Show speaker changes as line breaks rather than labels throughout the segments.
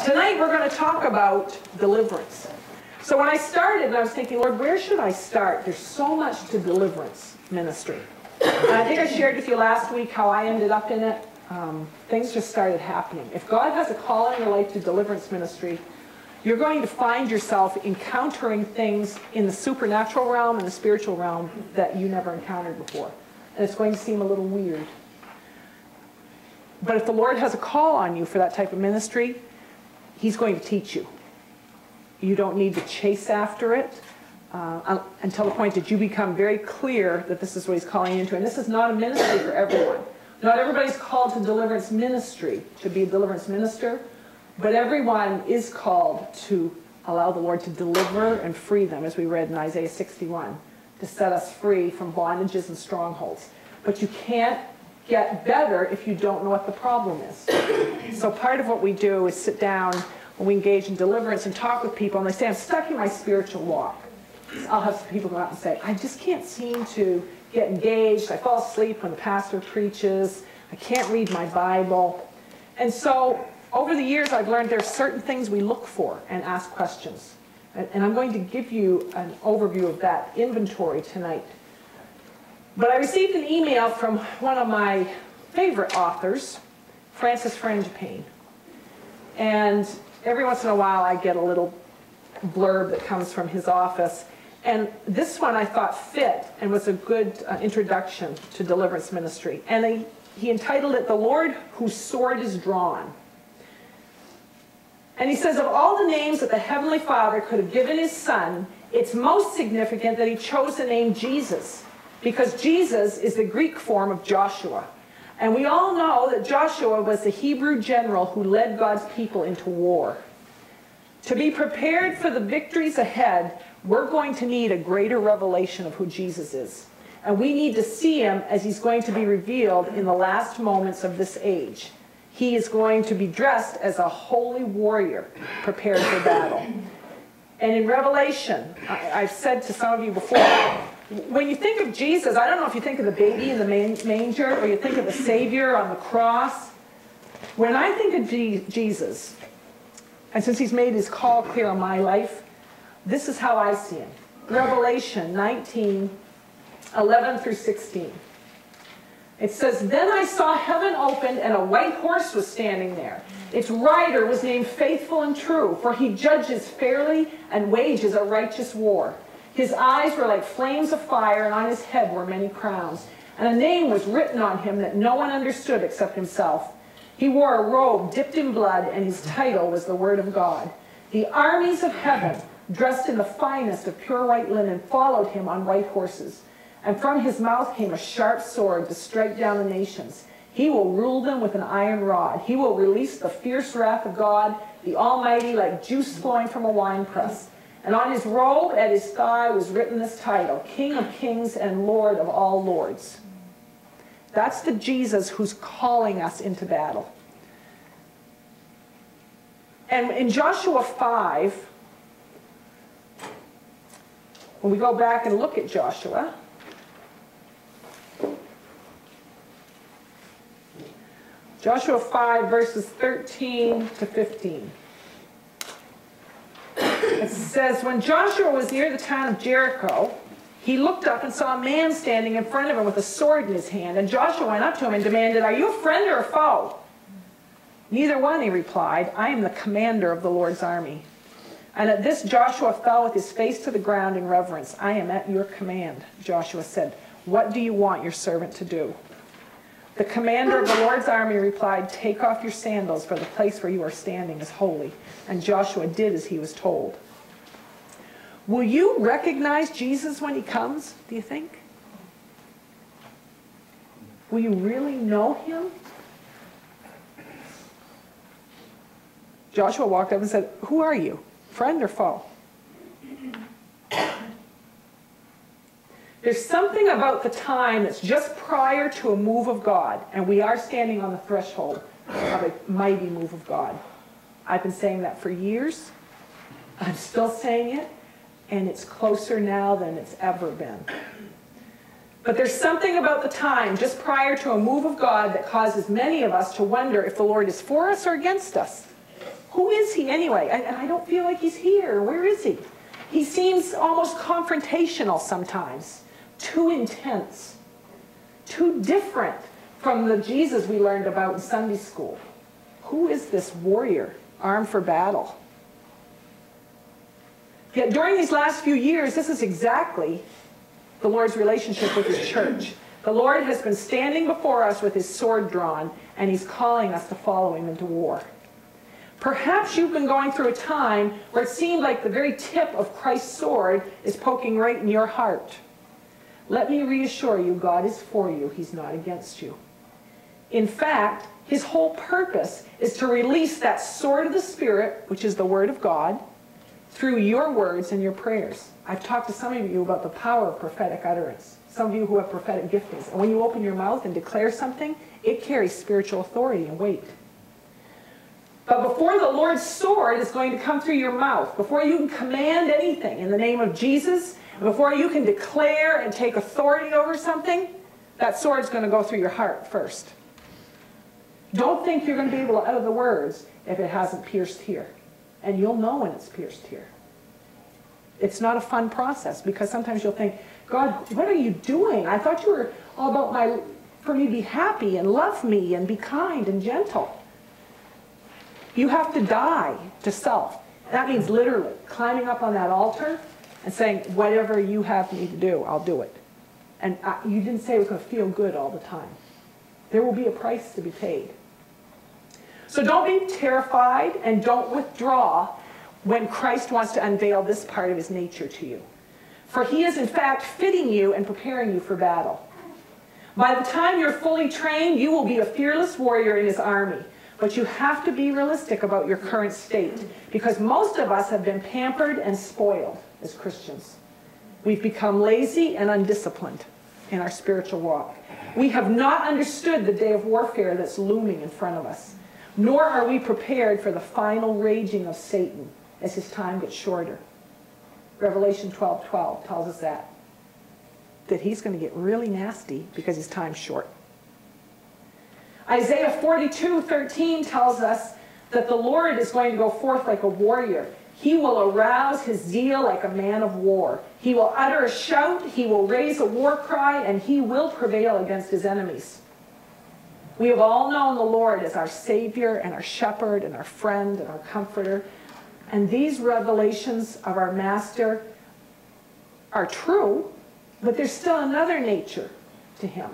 Tonight we're going to talk about deliverance. So when I started, I was thinking, Lord, where should I start? There's so much to deliverance ministry. And I think I shared with you last week how I ended up in it. Um, things just started happening. If God has a call in your life to deliverance ministry, you're going to find yourself encountering things in the supernatural realm and the spiritual realm that you never encountered before. And it's going to seem a little weird. But if the Lord has a call on you for that type of ministry, He's going to teach you. You don't need to chase after it uh, until the point that you become very clear that this is what He's calling you into. And this is not a ministry for everyone. Not everybody's called to deliverance ministry, to be a deliverance minister, but everyone is called to allow the Lord to deliver and free them, as we read in Isaiah 61, to set us free from bondages and strongholds. But you can't get better if you don't know what the problem is. So part of what we do is sit down when we engage in deliverance and talk with people and they say, I'm stuck in my spiritual walk. I'll have people come out and say, I just can't seem to get engaged. I fall asleep when the pastor preaches. I can't read my Bible. And so over the years, I've learned there's certain things we look for and ask questions. And I'm going to give you an overview of that inventory tonight. But I received an email from one of my favorite authors, Francis Frangipane. And every once in a while I get a little blurb that comes from his office. And this one I thought fit and was a good uh, introduction to deliverance ministry. And he, he entitled it, The Lord Whose Sword is Drawn. And he says, of all the names that the Heavenly Father could have given his son, it's most significant that he chose the name Jesus because Jesus is the Greek form of Joshua. And we all know that Joshua was the Hebrew general who led God's people into war. To be prepared for the victories ahead, we're going to need a greater revelation of who Jesus is. And we need to see him as he's going to be revealed in the last moments of this age. He is going to be dressed as a holy warrior prepared for battle. And in Revelation, I've said to some of you before, when you think of Jesus, I don't know if you think of the baby in the manger or you think of the Savior on the cross. When I think of Jesus, and since he's made his call clear on my life, this is how I see him. Revelation 19, 11 through 16. It says, Then I saw heaven opened and a white horse was standing there. Its rider was named Faithful and True, for he judges fairly and wages a righteous war. His eyes were like flames of fire, and on his head were many crowns. And a name was written on him that no one understood except himself. He wore a robe dipped in blood, and his title was the Word of God. The armies of heaven, dressed in the finest of pure white linen, followed him on white horses. And from his mouth came a sharp sword to strike down the nations. He will rule them with an iron rod. He will release the fierce wrath of God, the Almighty, like juice flowing from a winepress. And on his robe at his thigh was written this title, King of Kings and Lord of all Lords. That's the Jesus who's calling us into battle. And in Joshua 5, when we go back and look at Joshua, Joshua 5, verses 13 to 15. Says, When Joshua was near the town of Jericho, he looked up and saw a man standing in front of him with a sword in his hand. And Joshua went up to him and demanded, Are you a friend or a foe? Neither one, he replied. I am the commander of the Lord's army. And at this Joshua fell with his face to the ground in reverence. I am at your command, Joshua said. What do you want your servant to do? The commander of the Lord's army replied, Take off your sandals, for the place where you are standing is holy. And Joshua did as he was told. Will you recognize Jesus when he comes, do you think? Will you really know him? Joshua walked up and said, Who are you, friend or foe? There's something about the time that's just prior to a move of God, and we are standing on the threshold of a mighty move of God. I've been saying that for years. I'm still saying it and it's closer now than it's ever been. But there's something about the time just prior to a move of God that causes many of us to wonder if the Lord is for us or against us. Who is he anyway? And I don't feel like he's here. Where is he? He seems almost confrontational sometimes, too intense, too different from the Jesus we learned about in Sunday school. Who is this warrior armed for battle? Yet during these last few years, this is exactly the Lord's relationship with his church. The Lord has been standing before us with his sword drawn, and he's calling us to follow him into war. Perhaps you've been going through a time where it seemed like the very tip of Christ's sword is poking right in your heart. Let me reassure you, God is for you. He's not against you. In fact, his whole purpose is to release that sword of the Spirit, which is the Word of God, through your words and your prayers. I've talked to some of you about the power of prophetic utterance. Some of you who have prophetic giftings. And when you open your mouth and declare something, it carries spiritual authority and weight. But before the Lord's sword is going to come through your mouth, before you can command anything in the name of Jesus, before you can declare and take authority over something, that sword is going to go through your heart first. Don't think you're going to be able to utter the words if it hasn't pierced here. And you'll know when it's pierced here. It's not a fun process because sometimes you'll think, God, what are you doing? I thought you were all about my, for me to be happy and love me and be kind and gentle. You have to die to self. That means literally climbing up on that altar and saying, whatever you have me to do, I'll do it. And I, you didn't say it was going to feel good all the time. There will be a price to be paid. So don't be terrified and don't withdraw when Christ wants to unveil this part of his nature to you. For he is in fact fitting you and preparing you for battle. By the time you're fully trained, you will be a fearless warrior in his army. But you have to be realistic about your current state because most of us have been pampered and spoiled as Christians. We've become lazy and undisciplined in our spiritual walk. We have not understood the day of warfare that's looming in front of us nor are we prepared for the final raging of Satan as his time gets shorter. Revelation 12, 12 tells us that. That he's going to get really nasty because his time's short. Isaiah 42, 13 tells us that the Lord is going to go forth like a warrior. He will arouse his zeal like a man of war. He will utter a shout, he will raise a war cry, and he will prevail against his enemies. We have all known the Lord as our Savior and our shepherd and our friend and our comforter. And these revelations of our Master are true, but there's still another nature to him.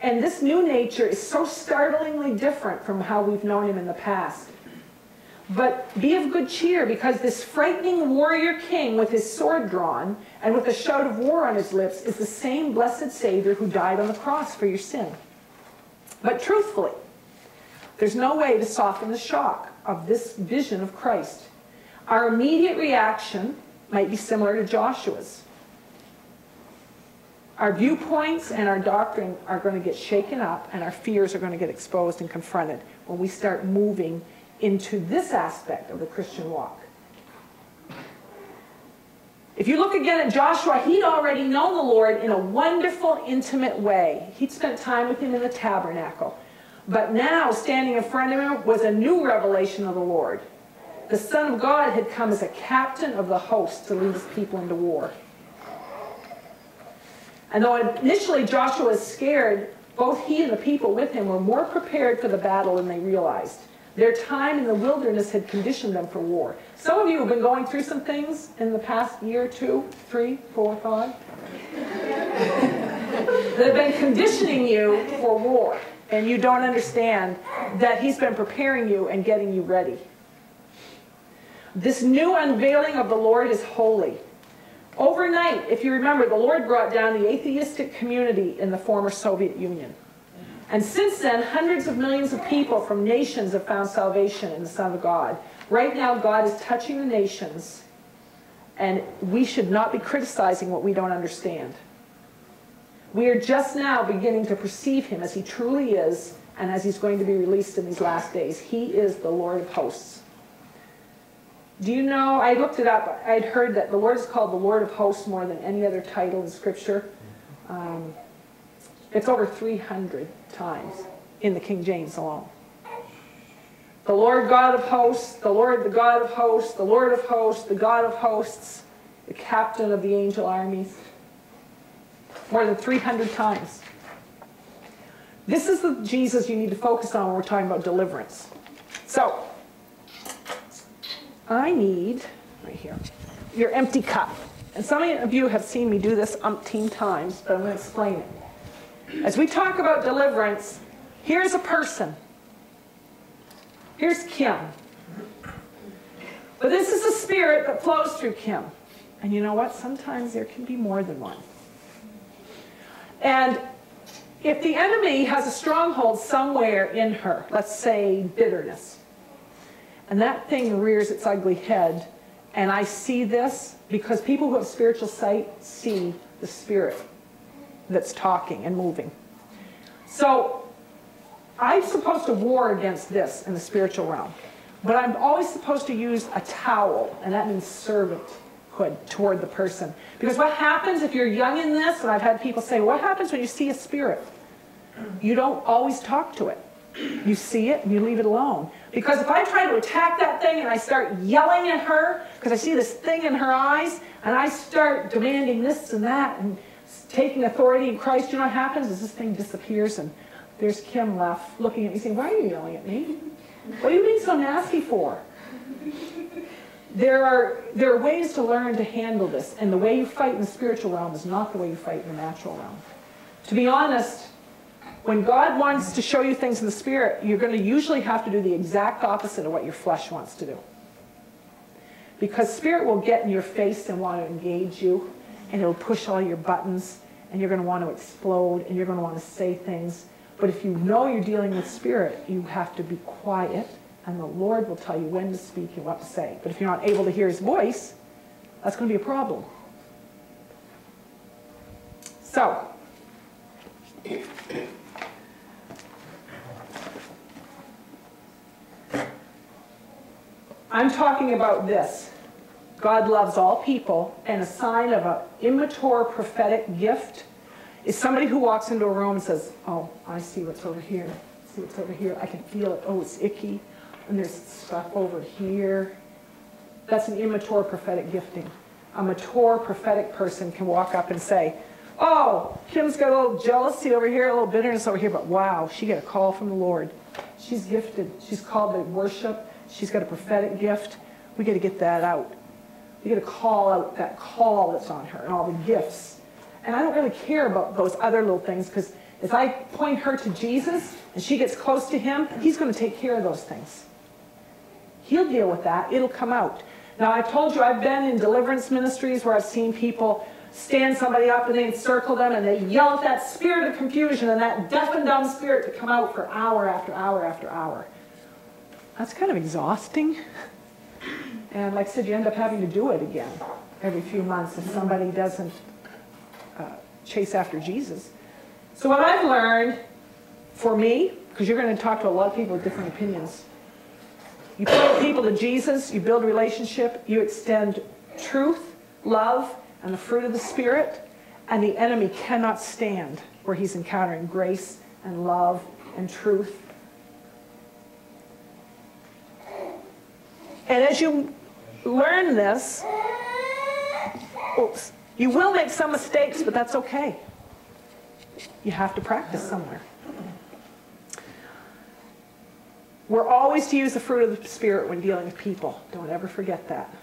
And this new nature is so startlingly different from how we've known him in the past. But be of good cheer because this frightening warrior king with his sword drawn and with a shout of war on his lips is the same blessed Savior who died on the cross for your sin. But truthfully, there's no way to soften the shock of this vision of Christ. Our immediate reaction might be similar to Joshua's. Our viewpoints and our doctrine are going to get shaken up and our fears are going to get exposed and confronted when we start moving into this aspect of the Christian walk. If you look again at Joshua, he'd already known the Lord in a wonderful, intimate way. He'd spent time with him in the tabernacle. But now, standing in front of him was a new revelation of the Lord. The Son of God had come as a captain of the host to lead his people into war. And though initially Joshua was scared, both he and the people with him were more prepared for the battle than they realized. Their time in the wilderness had conditioned them for war. Some of you have been going through some things in the past year, two, three, four, five, that have been conditioning you for war. And you don't understand that he's been preparing you and getting you ready. This new unveiling of the Lord is holy. Overnight, if you remember, the Lord brought down the atheistic community in the former Soviet Union. And since then, hundreds of millions of people from nations have found salvation in the Son of God. Right now, God is touching the nations, and we should not be criticizing what we don't understand. We are just now beginning to perceive him as he truly is and as he's going to be released in these last days. He is the Lord of hosts. Do you know, I looked it up, I'd heard that the Lord is called the Lord of hosts more than any other title in Scripture. Um, it's over 300 times in the King James alone. The Lord God of hosts, the Lord, the God of hosts, the Lord of hosts, the God of hosts, the captain of the angel armies. More than 300 times. This is the Jesus you need to focus on when we're talking about deliverance. So, I need, right here, your empty cup. And some of you have seen me do this umpteen times, but I'm going to explain it. As we talk about deliverance, here's a person. Here's Kim. But this is a spirit that flows through Kim. And you know what? Sometimes there can be more than one. And if the enemy has a stronghold somewhere in her, let's say bitterness, and that thing rears its ugly head, and I see this because people who have spiritual sight see the spirit that's talking and moving. So I'm supposed to war against this in the spiritual realm. But I'm always supposed to use a towel, and that means servanthood toward the person. Because what happens if you're young in this, and I've had people say, what happens when you see a spirit? You don't always talk to it. You see it and you leave it alone. Because if I try to attack that thing and I start yelling at her, because I see this thing in her eyes, and I start demanding this and that, and taking authority in Christ, you know what happens is this thing disappears and there's Kim left looking at me saying, why are you yelling at me? What are you being so nasty for? There are, there are ways to learn to handle this, and the way you fight in the spiritual realm is not the way you fight in the natural realm. To be honest, when God wants to show you things in the spirit, you're going to usually have to do the exact opposite of what your flesh wants to do. Because spirit will get in your face and want to engage you, and it'll push all your buttons, and you're going to want to explode, and you're going to want to say things but if you know you're dealing with spirit, you have to be quiet, and the Lord will tell you when to speak and what to say. But if you're not able to hear his voice, that's going to be a problem. So, I'm talking about this. God loves all people, and a sign of an immature prophetic gift is somebody who walks into a room and says, oh, I see what's over here. See what's over here. I can feel it. Oh, it's icky. And there's stuff over here. That's an immature prophetic gifting. A mature prophetic person can walk up and say, oh, Kim's got a little jealousy over here, a little bitterness over here, but wow, she got a call from the Lord. She's gifted. She's called to worship. She's got a prophetic gift. We got to get that out. We got to call out that call that's on her and all the gifts and I don't really care about those other little things because if I point her to Jesus and she gets close to him, he's going to take care of those things. He'll deal with that. It'll come out. Now, I've told you I've been in deliverance ministries where I've seen people stand somebody up and they encircle them and they yell at that spirit of confusion and that deaf and dumb spirit to come out for hour after hour after hour. That's kind of exhausting. And like I said, you end up having to do it again every few months if somebody doesn't uh, chase after Jesus. So what I've learned for me, because you're going to talk to a lot of people with different opinions, you point people to Jesus, you build a relationship, you extend truth, love, and the fruit of the Spirit, and the enemy cannot stand where he's encountering grace and love and truth. And as you learn this, oops, you will make some mistakes, but that's okay. You have to practice somewhere. We're always to use the fruit of the Spirit when dealing with people. Don't ever forget that.